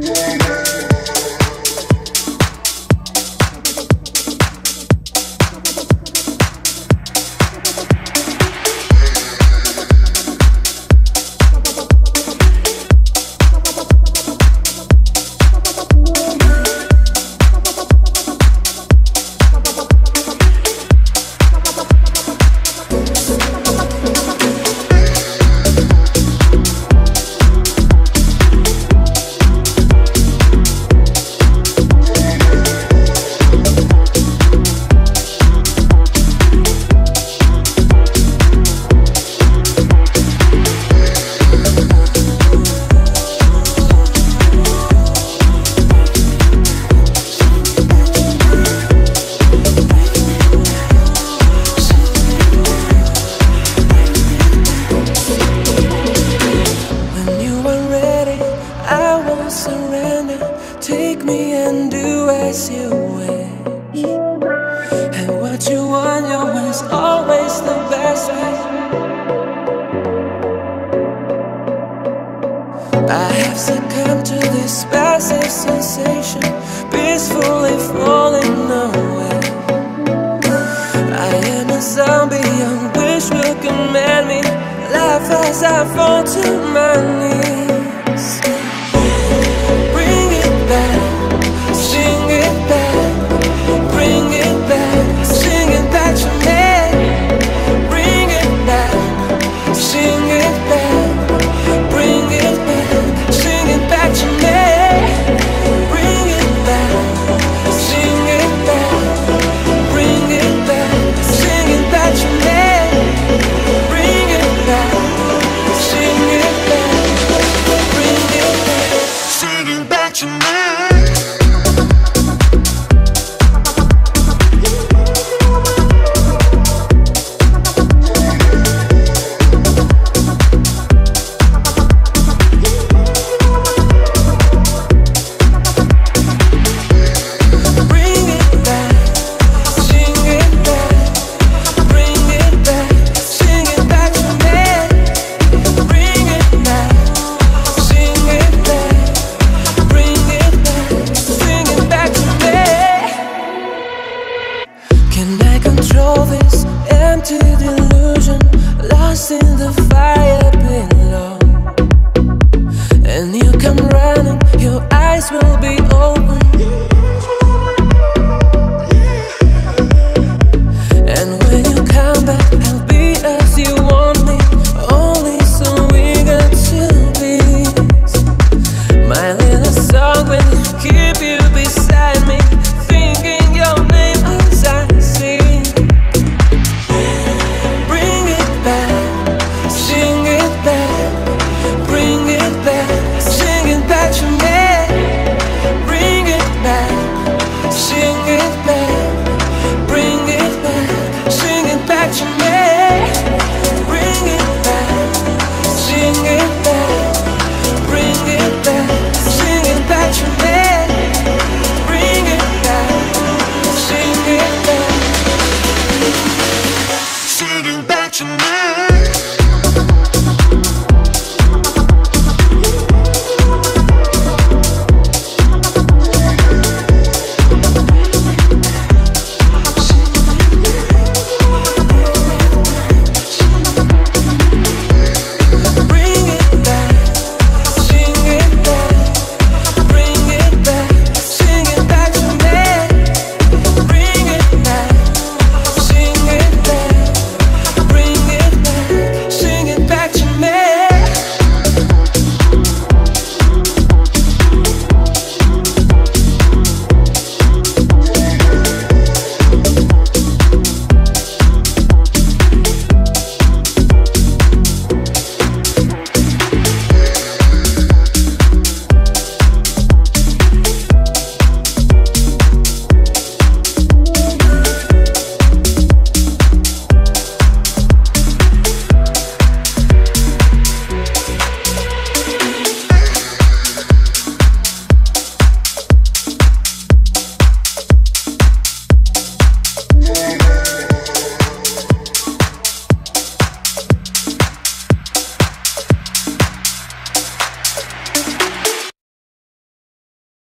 nigga. Take me and do as you wish. And what you want, your way's always the best way. I have succumbed to this passive sensation Peacefully falling away. I am a zombie, your wish will command me. Life as I fall to my knees. in the fire.